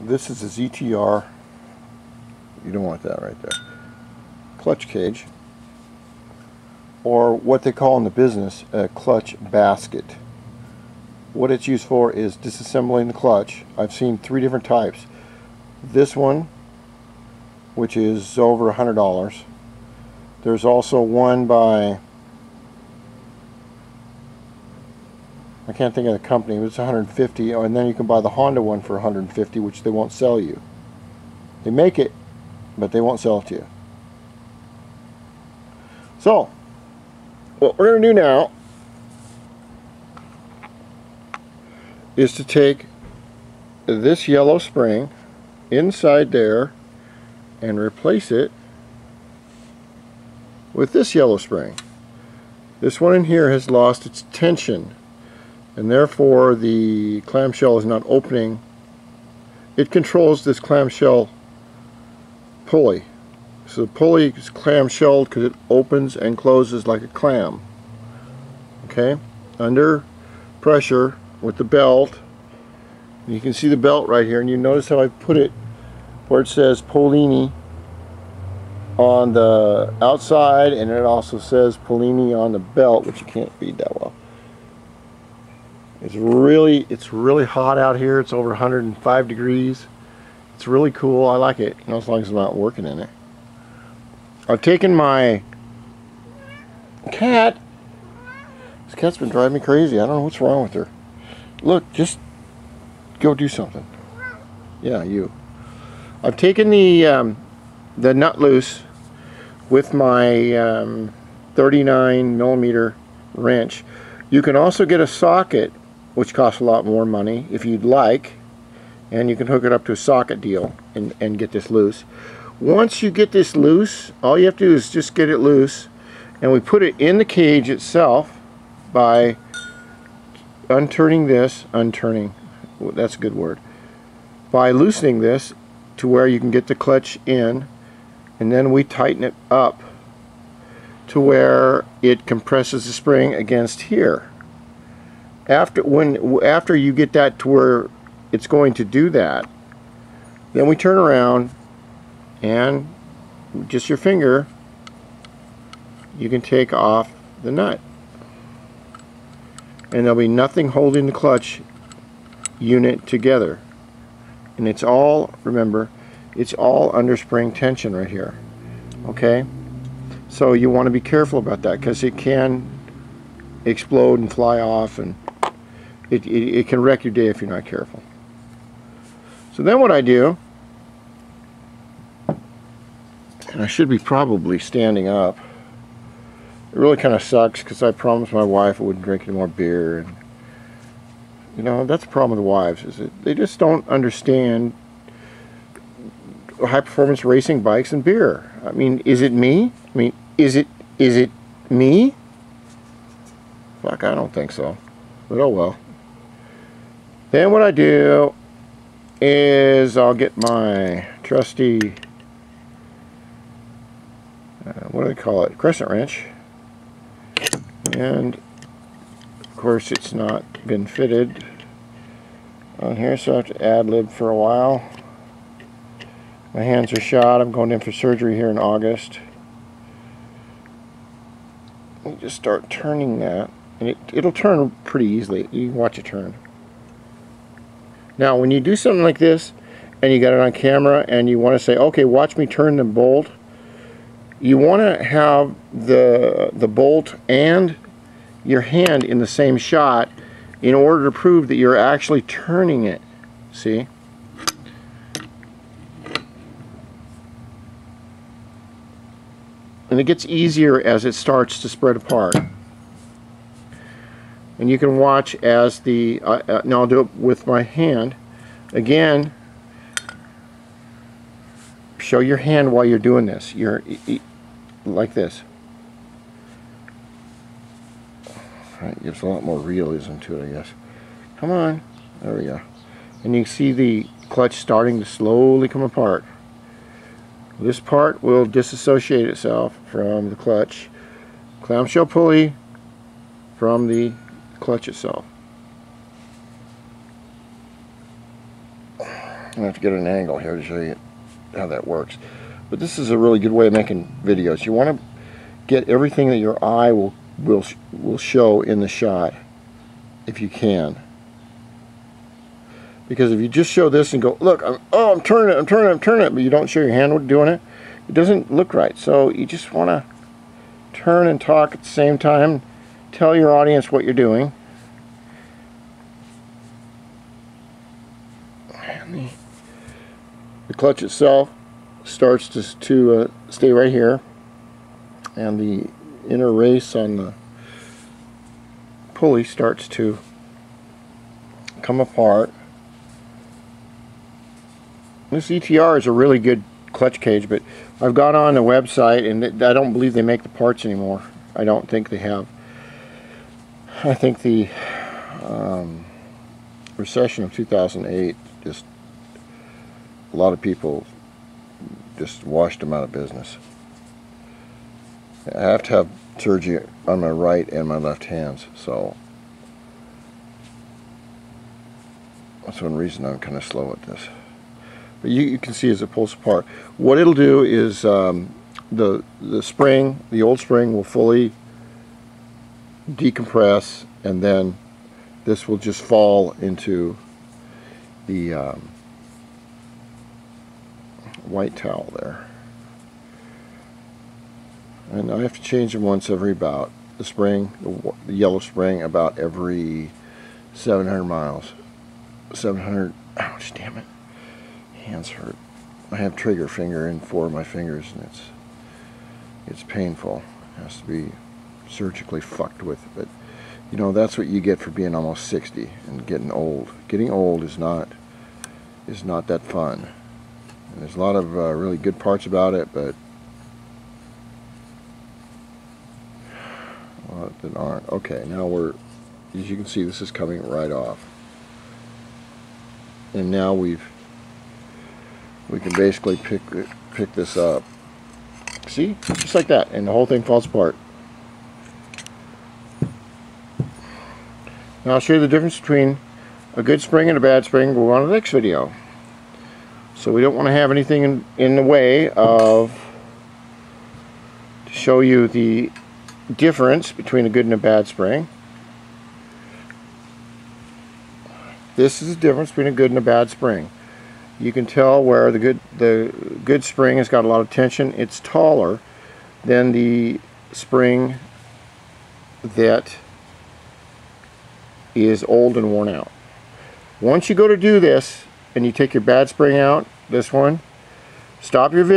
this is a ZTR you don't want that right there. Clutch cage. Or what they call in the business a clutch basket. What it's used for is disassembling the clutch. I've seen three different types. This one which is over a hundred dollars. There's also one by I can't think of the company, it's 150 and then you can buy the Honda one for 150 which they won't sell you. They make it, but they won't sell it to you. So, what we're going to do now is to take this yellow spring inside there and replace it with this yellow spring. This one in here has lost its tension and therefore the clamshell is not opening. It controls this clamshell pulley. So the pulley is clamshelled because it opens and closes like a clam. Okay, under pressure with the belt. You can see the belt right here, and you notice how I put it where it says Polini on the outside, and it also says Polini on the belt, which you can't read that well. It's really, it's really hot out here. It's over 105 degrees. It's really cool. I like it, as long as I'm not working in it. I've taken my cat. This cat's been driving me crazy. I don't know what's wrong with her. Look, just go do something. Yeah, you. I've taken the um, the nut loose with my um, 39 millimeter wrench. You can also get a socket which costs a lot more money if you'd like and you can hook it up to a socket deal and, and get this loose. Once you get this loose all you have to do is just get it loose and we put it in the cage itself by unturning this unturning that's a good word by loosening this to where you can get the clutch in and then we tighten it up to where it compresses the spring against here after when after you get that to where it's going to do that then we turn around and just your finger you can take off the nut. And there'll be nothing holding the clutch unit together. And it's all remember it's all under spring tension right here okay? So you want to be careful about that because it can explode and fly off and it, it, it can wreck your day if you're not careful. So then what I do, and I should be probably standing up. It really kind of sucks because I promised my wife I wouldn't drink any more beer. And, you know, that's the problem with wives is that they just don't understand high performance racing bikes and beer. I mean, is it me? I mean, is it is it me? Fuck, I don't think so. But oh well. Then what I do is I'll get my trusty, uh, what do they call it, crescent wrench. And of course it's not been fitted on here so I have to ad-lib for a while. My hands are shot. I'm going in for surgery here in August. Let me just start turning that. And it, it'll turn pretty easily. You can watch it turn. Now when you do something like this and you got it on camera and you want to say okay watch me turn the bolt you want to have the the bolt and your hand in the same shot in order to prove that you're actually turning it. See? And it gets easier as it starts to spread apart and you can watch as the uh, uh, now I'll do it with my hand. Again show your hand while you're doing this. You're like this. Right, gives a lot more realism to it I guess. Come on. There we go. And you see the clutch starting to slowly come apart. This part will disassociate itself from the clutch. Clamshell pulley from the clutch itself. I have to get an angle here to show you how that works. But this is a really good way of making videos. You want to get everything that your eye will will will show in the shot if you can. Because if you just show this and go, look, I'm, oh, I'm turning it, I'm turning it, I'm turning it, but you don't show your hand doing it, it doesn't look right. So you just want to turn and talk at the same time. Tell your audience what you're doing. The, the, clutch itself starts to, to uh, stay right here. And the inner race on the pulley starts to come apart. This ETR is a really good clutch cage, but I've gone on the website and I don't believe they make the parts anymore. I don't think they have. I think the um, recession of 2008 just a lot of people just washed them out of business. I have to have surgery on my right and my left hands, so that's one reason I'm kind of slow at this. But you, you can see as it pulls apart. What it'll do is um, the the spring, the old spring, will fully decompress, and then this will just fall into the um, white towel there. And I have to change them once every about the spring, the, the yellow spring, about every 700 miles. 700, ouch, damn it. Hands hurt. I have trigger finger in four of my fingers and it's it's painful. It has to be surgically fucked with. But, you know, that's what you get for being almost 60 and getting old. Getting old is not is not that fun. And there's a lot of uh, really good parts about it, but that aren't. Okay, now we're, as you can see, this is coming right off. And now we've, we can basically pick pick this up. See? Just like that. And the whole thing falls apart. I'll show you the difference between a good spring and a bad spring. We'll on the next video. So we don't want to have anything in, in the way of to show you the difference between a good and a bad spring. This is the difference between a good and a bad spring. You can tell where the good the good spring has got a lot of tension. It's taller than the spring that is old and worn out. Once you go to do this, and you take your bad spring out, this one, stop your video.